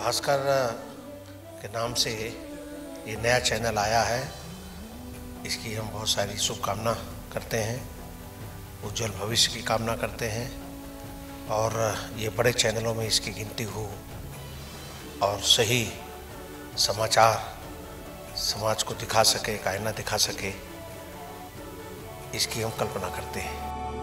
भास्कर के नाम से ये नया चैनल आया है। इसकी हम बहुत सारी शुभकामना करते हैं, उज्जवल भविष्य की कामना करते हैं और ये बड़े चैनलों में इसकी गिनती हो और सही समाचार समाज को दिखा सके, कायना दिखा सके, इसकी हम कल्पना करते हैं।